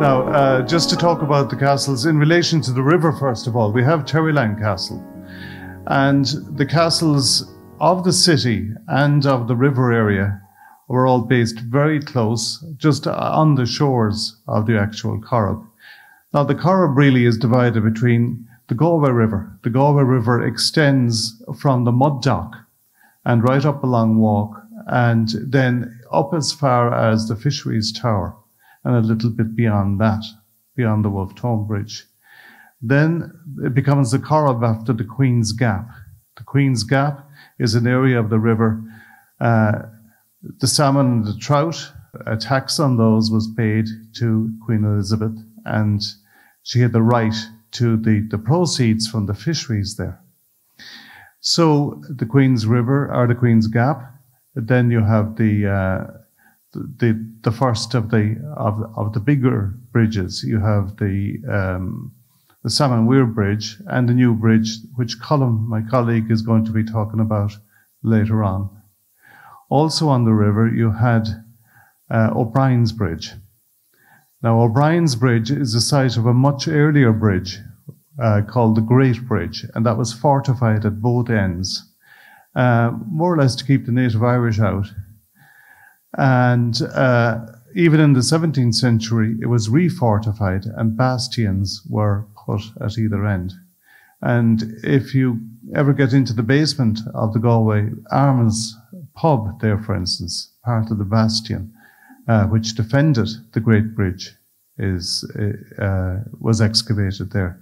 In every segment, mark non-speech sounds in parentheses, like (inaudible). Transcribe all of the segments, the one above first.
Now, uh, just to talk about the castles, in relation to the river, first of all, we have Terryland Castle. And the castles of the city and of the river area were all based very close, just on the shores of the actual Corrib. Now, the Corrib really is divided between the Galway River. The Galway River extends from the Mud Dock and right up along Walk and then up as far as the Fisheries Tower and a little bit beyond that, beyond the Wolf Tone Bridge. Then it becomes the Corrib after the Queen's Gap. The Queen's Gap is an area of the river. Uh, the salmon and the trout, a tax on those was paid to Queen Elizabeth, and she had the right to the, the proceeds from the fisheries there. So the Queen's River or the Queen's Gap, then you have the uh, the the first of the of of the bigger bridges. You have the um, the Salmon Weir Bridge and the new bridge, which Colin, my colleague, is going to be talking about later on. Also on the river, you had uh, O'Brien's Bridge. Now, O'Brien's Bridge is the site of a much earlier bridge uh, called the Great Bridge, and that was fortified at both ends, uh, more or less to keep the native Irish out. And uh, even in the 17th century, it was refortified and bastions were put at either end. And if you ever get into the basement of the Galway Arms pub there, for instance, part of the bastion, uh, which defended the Great Bridge, is uh, was excavated there.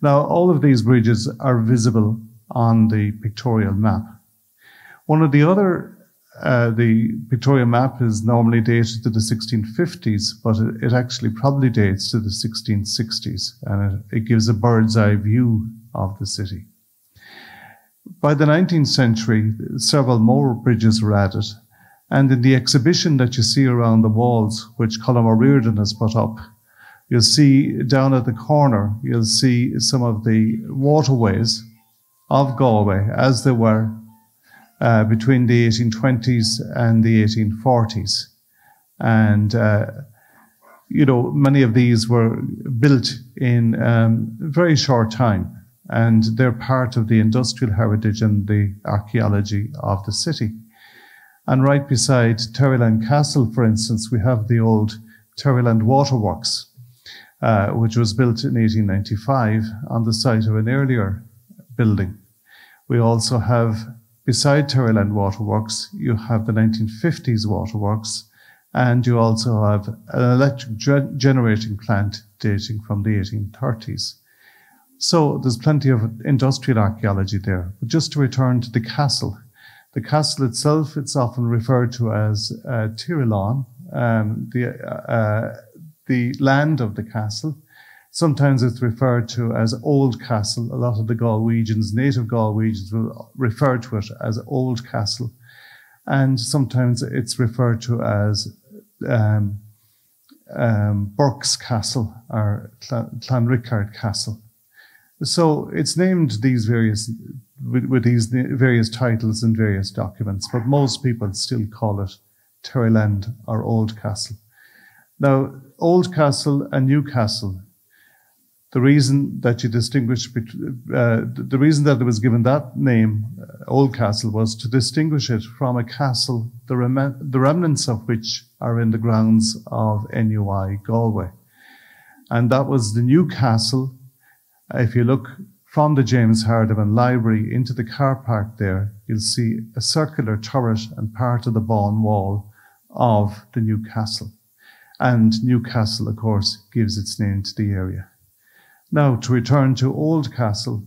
Now, all of these bridges are visible on the pictorial map. One of the other uh, the pictorial map is normally dated to the 1650s, but it, it actually probably dates to the 1660s, and it, it gives a bird's eye view of the city. By the 19th century, several more bridges were added, and in the exhibition that you see around the walls, which Colm O'Riordan has put up, you'll see down at the corner, you'll see some of the waterways of Galway as they were uh, between the 1820s and the 1840s. And, uh, you know, many of these were built in um, very short time, and they're part of the industrial heritage and the archaeology of the city. And right beside Terryland Castle, for instance, we have the old Terryland Waterworks, uh, which was built in 1895 on the site of an earlier building. We also have Beside Terryland Waterworks, you have the 1950s waterworks, and you also have an electric ge- generating plant dating from the 1830s. So there's plenty of industrial archaeology there. But just to return to the castle, the castle itself, it's often referred to as uh, um, the, uh, the land of the castle. Sometimes it's referred to as Old Castle. A lot of the Galwegians, native Galwegians, will refer to it as Old Castle. And sometimes it's referred to as um, um, Burke's Castle or Clanricarde Castle. So it's named these various with, with, these various titles in various documents, but most people still call it Terryland or Old Castle. Now, Old Castle and New Castle the reason that you distinguish uh, the reason that it was given that name, uh, Old Castle, was to distinguish it from a castle, the, rem- the remnants of which are in the grounds of NUI Galway. And that was the new castle. If you look from the James Hardiman Library into the car park there, you'll see a circular turret and part of the bawn wall of the new castle. And Newcastle, of course, gives its name to the area. Now, to return to Old Castle.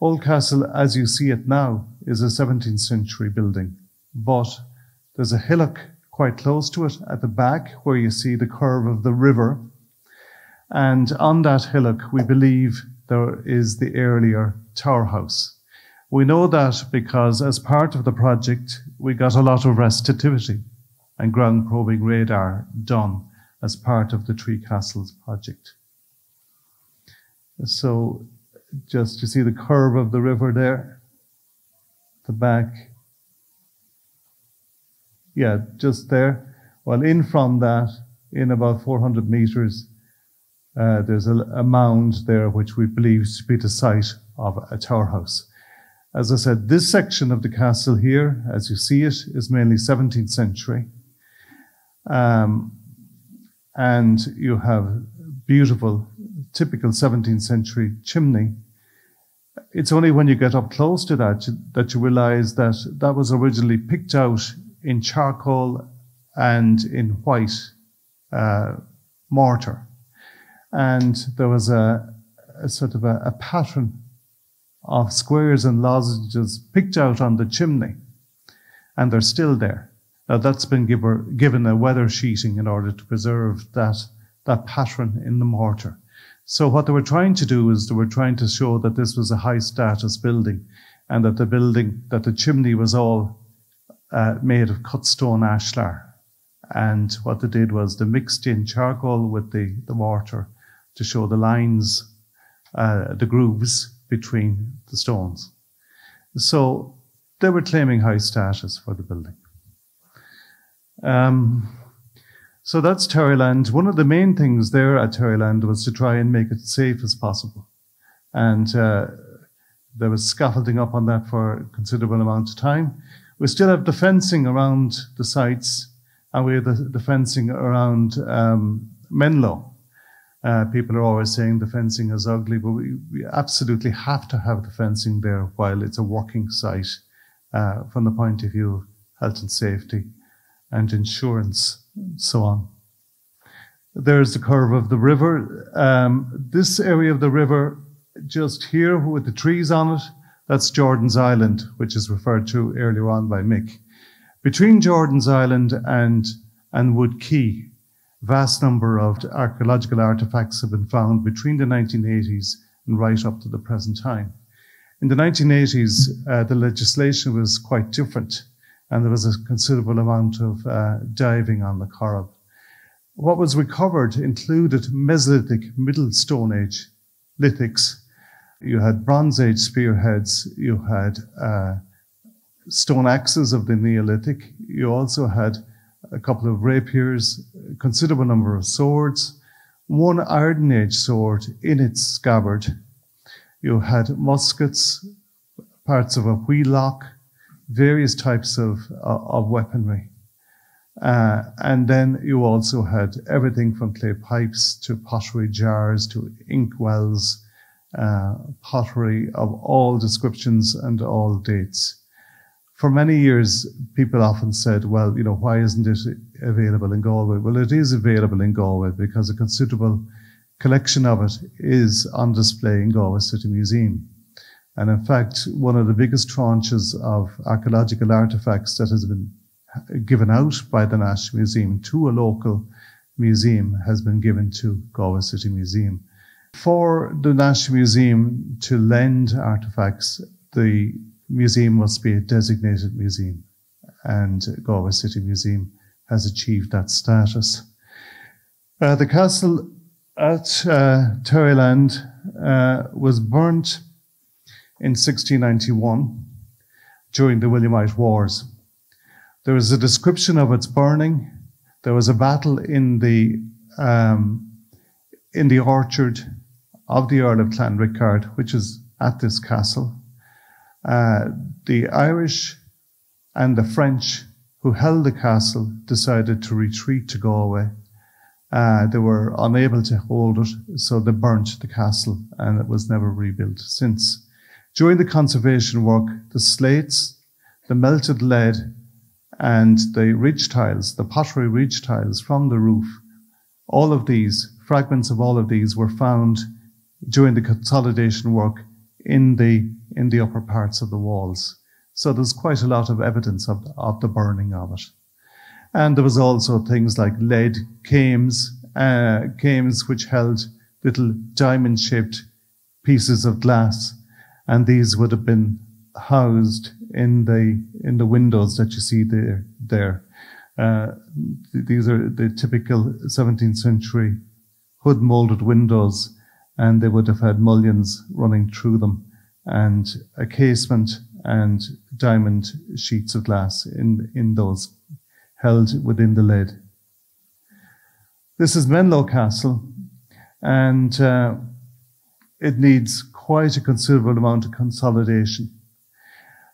Old Castle, as you see it now, is a 17th century building, but there's a hillock quite close to it at the back where you see the curve of the river. And on that hillock, we believe there is the earlier Tower House. We know that because as part of the project, we got a lot of resistivity and ground probing radar done as part of the Three Castles project. So just you see the curve of the river there, the back. Yeah, just there. Well, in from that, in about 400 meters, uh, there's a, a, mound there which we believe to be the site of a tower house. As I said, this section of the castle here, as you see it, is mainly 17th century. Um, and you have beautiful, typical 17th century chimney. It's only when you get up close to that that you realize that that was originally picked out in charcoal and in white uh, mortar. And there was a, a sort of a, a, pattern of squares and lozenges picked out on the chimney, and they're still there. Now that's been give, given a weather sheeting in order to preserve that, that pattern in the mortar. So what they were trying to do is they were trying to show that this was a high status building and that the building, that the chimney was all uh, made of cut stone ashlar. And what they did was they mixed in charcoal with the, the mortar to show the lines, uh, the grooves between the stones. So they were claiming high status for the building. Um, so that's Terryland. One of the main things there at Terryland was to try and make it safe as possible. And uh, there was scaffolding up on that for a considerable amount of time. We still have the fencing around the sites, and we have the, the fencing around um, Menlo. Uh, people are always saying the fencing is ugly, but we, we, absolutely have to have the fencing there while it's a working site uh, from the point of view of health and safety and insurance, so on. There's the curve of the river. Um, this area of the river, just here with the trees on it, that's Jordan's Island, which is referred to earlier on by Mick. Between Jordan's Island and, and Wood Quay, vast number of archaeological artifacts have been found between the 1980s and right up to the present time. In the 1980s, uh, the legislation was quite different and there was a considerable amount of uh, diving on the Corrib. What was recovered included Mesolithic, Middle Stone Age lithics. You had Bronze Age spearheads. You had uh, stone axes of the Neolithic. You also had a couple of rapiers, a considerable number of swords, one Iron Age sword in its scabbard. You had muskets, parts of a wheellock, various types of, uh, of weaponry. Uh, and then you also had everything from clay pipes to pottery jars to ink wells, uh, pottery of all descriptions and all dates. For many years, people often said, well, you know, why isn't it available in Galway? Well, it is available in Galway because a considerable collection of it is on display in Galway City Museum. And in fact, one of the biggest tranches of archaeological artifacts that has been given out by the National Museum to a local museum has been given to Galway City Museum. For the National Museum to lend artifacts, the museum must be a designated museum, and Galway City Museum has achieved that status. Uh, the castle at uh, Terryland uh, was burnt in 1691 during the Williamite Wars. There was a description of its burning. There was a battle in the um, in the orchard of the Earl of Clanricarde, which is at this castle. Uh, the Irish and the French who held the castle decided to retreat to Galway. Uh, they were unable to hold it, so they burnt the castle and it was never rebuilt since. During the conservation work, the slates, the melted lead, and the ridge tiles, the pottery ridge tiles from the roof, all of these, fragments of all of these were found during the consolidation work in the, in the upper parts of the walls. So there's quite a lot of evidence of, of the burning of it. And there was also things like lead cames, uh, cames which held little diamond shaped pieces of glass and these would have been housed in the in the windows that you see there. There, uh, these are the typical 17th century hood molded windows, and they would have had mullions running through them, and a casement and diamond sheets of glass in in those held within the lid. This is Menlo Castle, and uh, it needs quite a considerable amount of consolidation.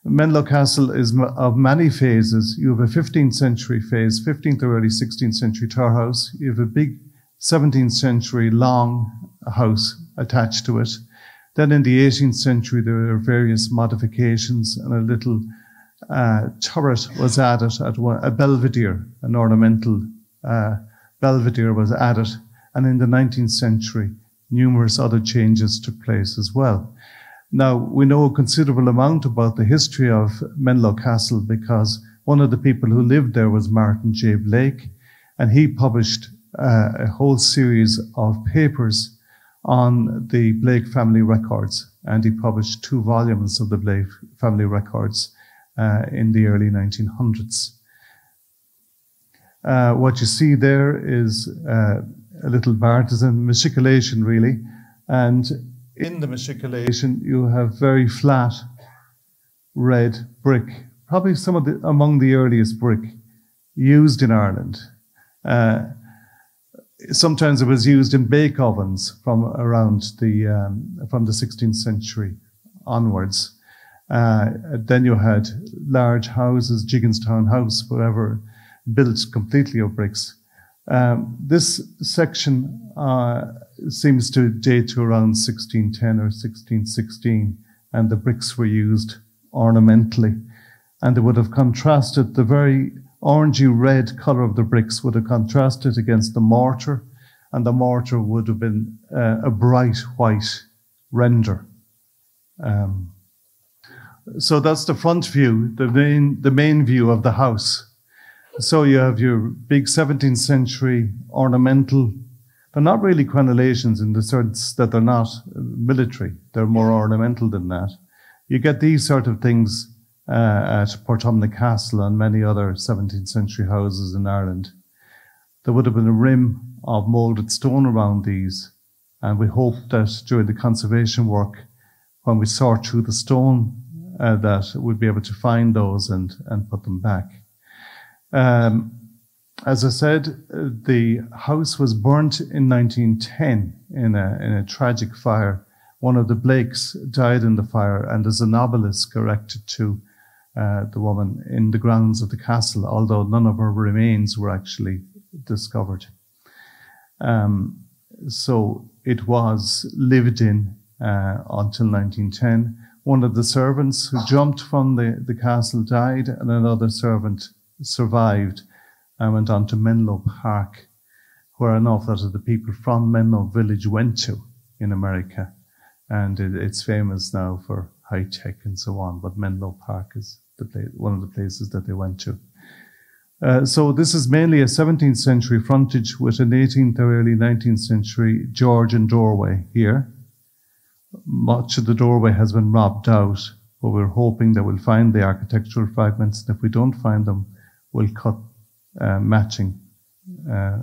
Menlo Castle is of many phases. You have a 15th century phase, 15th or early 16th century tower house. You have a big 17th century long house attached to it. Then in the 18th century, there were various modifications and a little uh, turret was added at one, a belvedere, an ornamental uh, belvedere was added. And in the 19th century, numerous other changes took place as well. Now, we know a considerable amount about the history of Menlo Castle because one of the people who lived there was Martin J. Blake, and he published uh, a whole series of papers on the Blake family records, and he published two volumes of the Blake family records uh, in the early 1900s. Uh, what you see there is uh, a little bartizan machicolation, really, and in the machicolation you have very flat red brick, probably some of the among the earliest brick used in Ireland. Uh, sometimes it was used in bake ovens from around the um, from the 16th century onwards. Uh, then you had large houses, Jigginstown House, whatever, built completely of bricks. Um, this section uh, seems to date to around 1610 or 1616, and the bricks were used ornamentally. And they would have contrasted the very orangey red colour of the bricks would have contrasted against the mortar, and the mortar would have been uh, a bright white render. Um, so that's the front view, the main, the main view of the house. So you have your big 17th century ornamental. They're not really crenellations in the sense that they're not military. They're more ornamental than that. You get these sort of things uh, at Portumna Castle and many other 17th century houses in Ireland. There would have been a rim of moulded stone around these, and we hope that during the conservation work, when we sort through the stone, uh, that we'll be able to find those and, and put them back. Um, as I said, the house was burnt in 1910 in a, in a tragic fire. One of the Blakes died in the fire, and there's an obelisk erected to uh, the woman in the grounds of the castle, although none of her remains were actually discovered. Um, so it was lived in uh, until 1910. One of the servants who jumped from the, the castle died, and another servant survived I went on to Menlo Park, where an awful of the people from Menlo Village went to in America. And it, it's famous now for high tech and so on, but Menlo Park is the place, one of the places that they went to. Uh, so this is mainly a 17th century frontage with an 18th or early 19th century Georgian doorway here. Much of the doorway has been robbed out, but we're hoping that we'll find the architectural fragments. And if we don't find them, we'll cut uh, matching uh,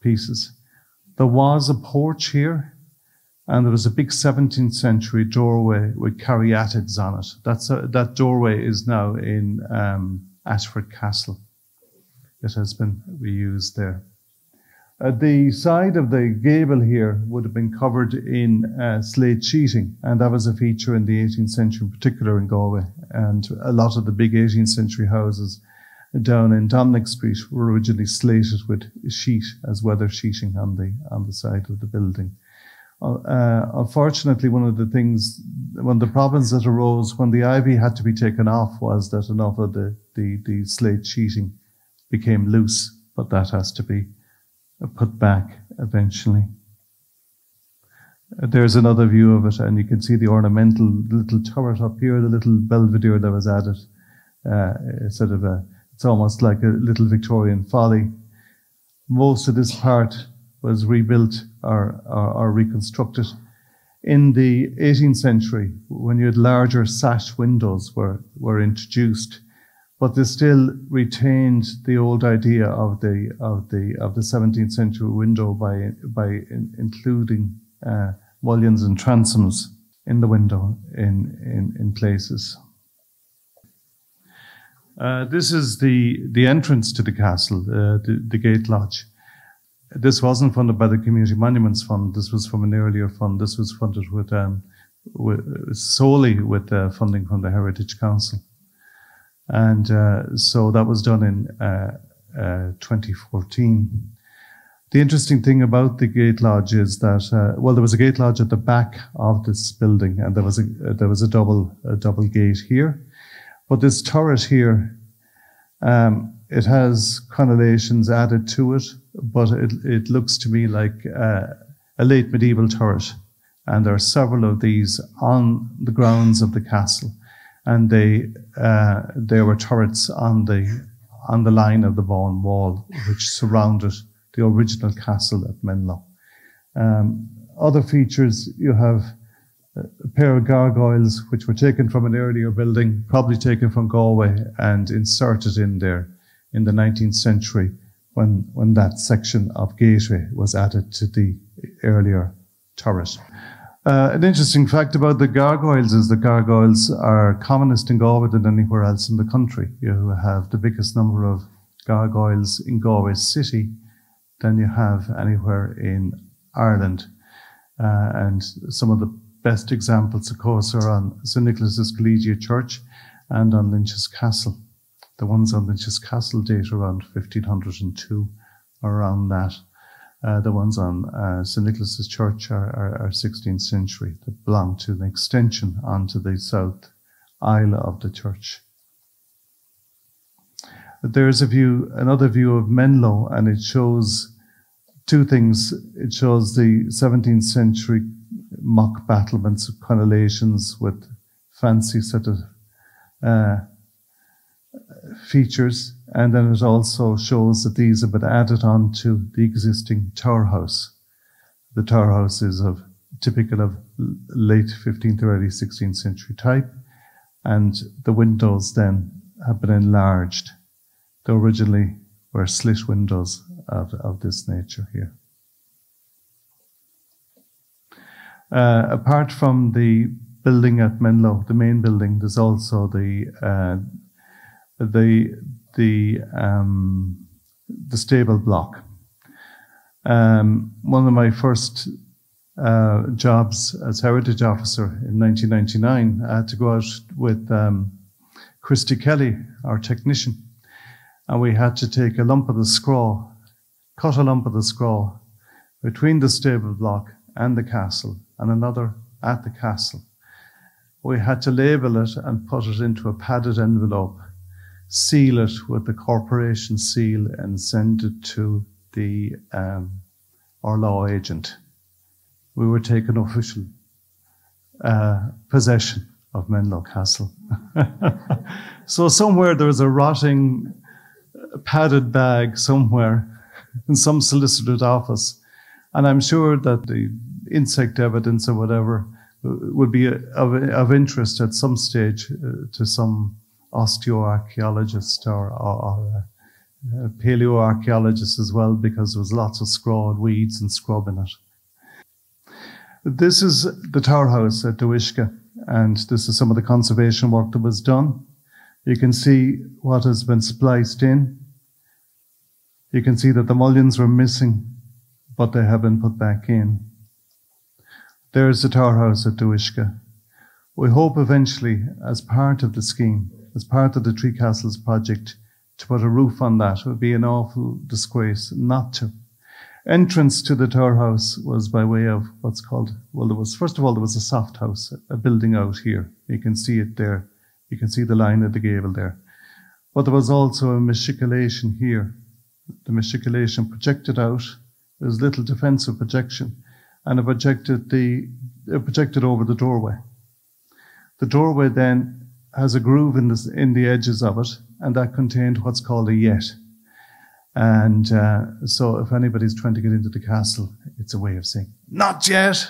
pieces. There was a porch here and there was a big 17th century doorway with caryatids on it. That's a, that doorway is now in um, Ashford Castle. It has been reused there. Uh, the side of the gable here would have been covered in uh, slate sheeting, and that was a feature in the 18th century, in particular in Galway. And a lot of the big 18th century houses down in Dominic Street were originally slated with sheet as weather sheeting on the on the side of the building. Uh, unfortunately, one of the things, one of the problems that arose when the ivy had to be taken off was that enough of the, the, the slate sheeting became loose, but that has to be put back eventually. There's another view of it, and you can see the ornamental little turret up here, the little belvedere that was added. Uh, sort of a, it's almost like a little Victorian folly. Most of this part was rebuilt or, or, or reconstructed. In the 18th century, when you had larger sash windows were, were introduced, but they still retained the old idea of the of the of the 17th century window by by in, including uh, mullions and transoms in the window in in, in places. Uh, this is the the entrance to the castle, uh, the, the gate lodge this wasn't funded by the Community Monuments Fund. This was from an earlier fund. This was funded with, um, with solely with uh, funding from the Heritage Council. And uh, so that was done in uh, uh 2014. The interesting thing about the gate lodge is that well, there was a gate lodge at the back of this building, and there was a there was a double a double gate here, but this turret here, um, it has crenellations added to it, but it it looks to me like uh, a late medieval turret, and there are several of these on the grounds of the castle and they uh, there were turrets on the on the line of the bawn Wall, which surrounded the original castle at Menlo. Um, other features you have a pair of gargoyles which were taken from an earlier building, probably taken from Galway and inserted in there in the 19th century when, when that section of gateway was added to the earlier turret. Uh, an interesting fact about the gargoyles is the gargoyles are commonest in Galway than anywhere else in the country. You have the biggest number of gargoyles in Galway city than you have anywhere in Ireland. Uh, and some of the best examples, of course, are on St. Nicholas's Collegiate Church and on Lynch's Castle. The ones on Lynch's Castle date around 1502, around that. Uh, the ones on uh, St. Nicholas's Church are, are, are, 16th century that belong to an extension onto the south aisle of the church. There's a view, another view of Menlo, and it shows two things. It shows the 17th century mock battlements, crenellations with fancy sort of uh, features, and then it also shows that these have been added on to the existing tower house. The tower house is of typical of late 15th or early 16th century type, and the windows then have been enlarged. They originally were slit windows of, of this nature here. Uh, apart from the building at Menlo, the main building, there's also the uh, the the um, the stable block. Um, one of my first uh, jobs as heritage officer in 1999, I had to go out with um, Christy Kelly, our technician, and we had to take a lump of the scraw, cut a lump of the scraw between the stable block and the castle, and another at the castle. We had to label it and put it into a padded envelope seal it with the corporation seal and send it to the um, our law agent. We were taking official uh, possession of Menlo Castle. (laughs) so somewhere there was a rotting uh, padded bag somewhere in some solicitor's office, and I'm sure that the insect evidence or whatever uh, would be of, of interest at some stage uh, to some osteoarchaeologist or, or, or a paleoarchaeologist as well, because there was lots of scraw weeds and scrub in it. This is the tower house at Doughiska, and this is some of the conservation work that was done. You can see what has been spliced in. You can see that the mullions were missing, but they have been put back in. There's the tower house at Doughiska. We hope eventually, as part of the scheme, as part of the Three Castles project to put a roof on that. It would be an awful disgrace not to. Entrance to the tower house was by way of what's called, well, there was, first of all, there was a soft house, a building out here. You can see it there. You can see the line of the gable there. But there was also a machicolation here. The machicolation projected out. There's little defensive projection and it projected the, it projected over the doorway. The doorway then has a groove in, the in the edges of it, and that contained what's called a yett. And uh, so, if anybody's trying to get into the castle, it's a way of saying, Not yet!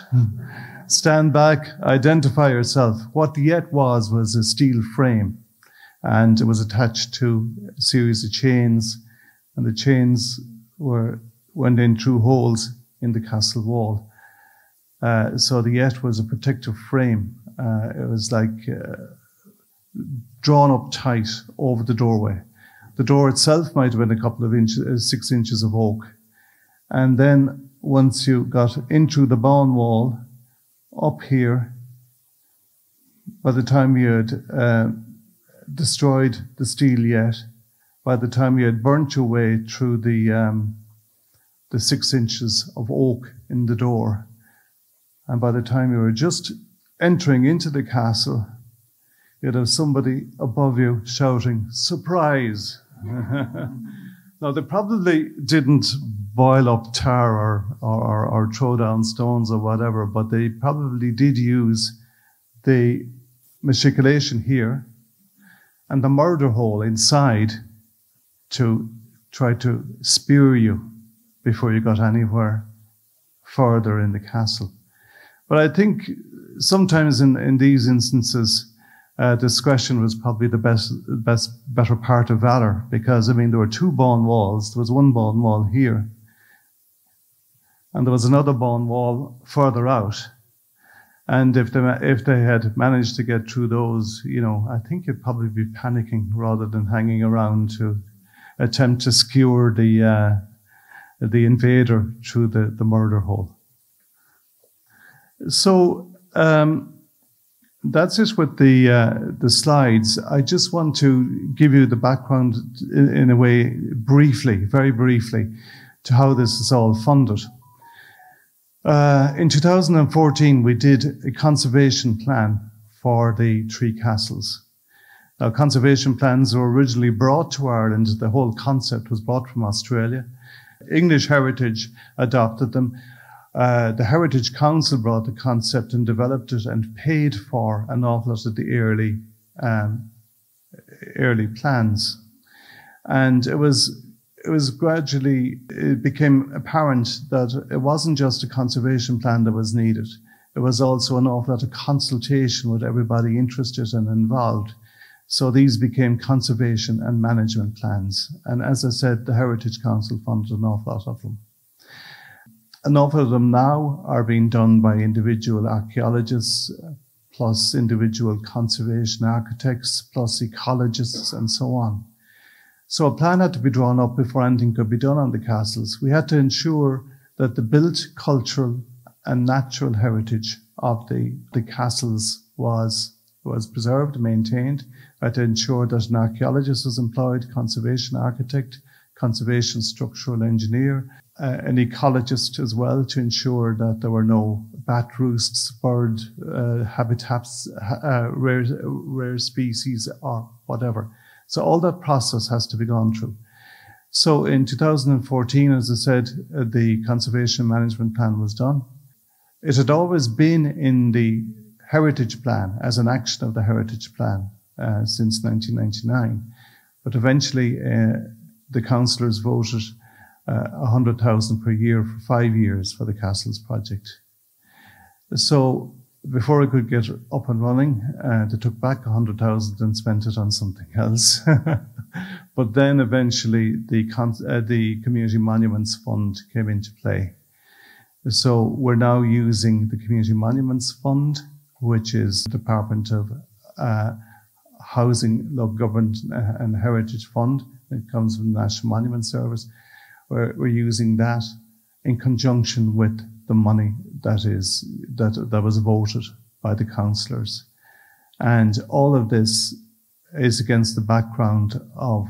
Stand back, identify yourself. What the yett was, was a steel frame, and it was attached to a series of chains, and the chains were went in through holes in the castle wall. Uh, so the yett was a protective frame. Uh, it was like uh, drawn up tight over the doorway. The door itself might have been a couple of inches, uh, six inches of oak. And then once you got into the bawn wall, up here, by the time you had uh, destroyed the steel yett, by the time you had burnt your way through the um, the six inches of oak in the door, and by the time you were just entering into the castle, you'd have somebody above you shouting, "Surprise!" (laughs) now they probably didn't boil up tar or, or, or throw down stones or whatever, but they probably did use the machicolation here and the murder hole inside to try to spear you before you got anywhere further in the castle. But I think sometimes in, in these instances, uh, discretion was probably the best, best, better part of valor because, I mean, there were two Bawn walls. There was one Bawn wall here, and there was another Bawn wall further out. And if they, if they had managed to get through those, you know, I think you'd probably be panicking rather than hanging around to attempt to skewer the, uh, the invader through the, the murder hole. So, um, that's it with the uh, the slides. I just want to give you the background in, in, a way, briefly, very briefly, to how this is all funded. Uh, in 2014, we did a conservation plan for the three castles. Now, conservation plans were originally brought to Ireland. The whole concept was brought from Australia. English Heritage adopted them. Uh, the Heritage Council brought the concept and developed it and paid for an awful lot of the early, um, early plans. And it was it was gradually, it became apparent that it wasn't just a conservation plan that was needed. It was also an awful lot of consultation with everybody interested and involved. So these became conservation and management plans. And as I said, the Heritage Council funded an awful lot of them. An awful lot of them now are being done by individual archaeologists, plus individual conservation architects, plus ecologists, and so on. So a plan had to be drawn up before anything could be done on the castles. We had to ensure that the built cultural and natural heritage of the, the castles was, was preserved, maintained. We had to ensure that an archaeologist was employed, conservation architect, conservation structural engineer, uh, an ecologist as well to ensure that there were no bat roosts, bird uh, habitats, uh, rare, rare species or whatever. So all that process has to be gone through. So in 2014, as I said, uh, the conservation management plan was done. It had always been in the heritage plan as an action of the heritage plan uh, since 1999. But eventually, uh, the councillors voted uh, 100,000 per year for five years for the castles project. So before I could get up and running, uh, they took back 100,000 and spent it on something else. (laughs) but then eventually the, uh, the Community Monuments Fund came into play. So we're now using the Community Monuments Fund, which is the Department of uh, Housing, Local Government uh, and Heritage Fund. It comes from the National Monument Service. We're, we're using that in conjunction with the money that is that that was voted by the councillors, and all of this is against the background of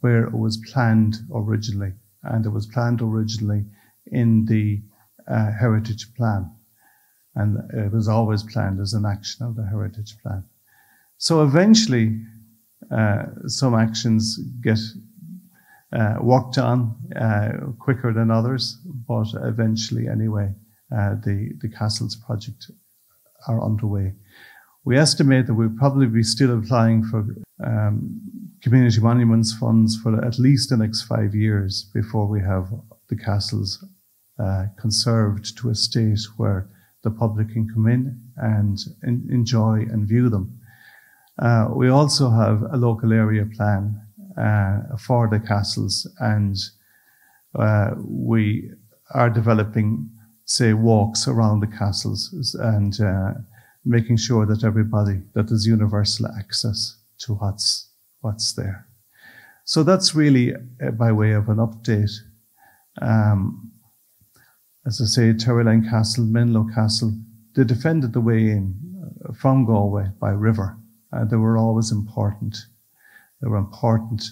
where it was planned originally, and it was planned originally in the uh, heritage plan, and it was always planned as an action of the heritage plan. So eventually, uh, some actions get uh, worked on uh, quicker than others, but eventually, anyway, uh, the, the castles project are underway. We estimate that we'll probably be still applying for um, community monuments funds for at least the next five years before we have the castles uh, conserved to a state where the public can come in and in, enjoy and view them. Uh, we also have a local area plan uh, for the castles, and uh, we are developing, say, walks around the castles and uh, making sure that everybody that there's universal access to what's what's there. So that's really uh, by way of an update. Um, as I say, Terryland Castle, Menlo Castle, they defended the way in uh, from Galway by river. Uh, they were always important. They were important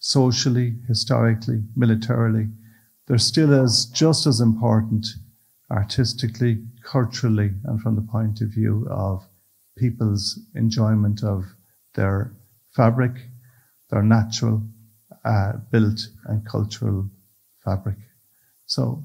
socially, historically, militarily. They're still as just as important artistically, culturally, and from the point of view of people's enjoyment of their fabric, their natural uh, built and cultural fabric. So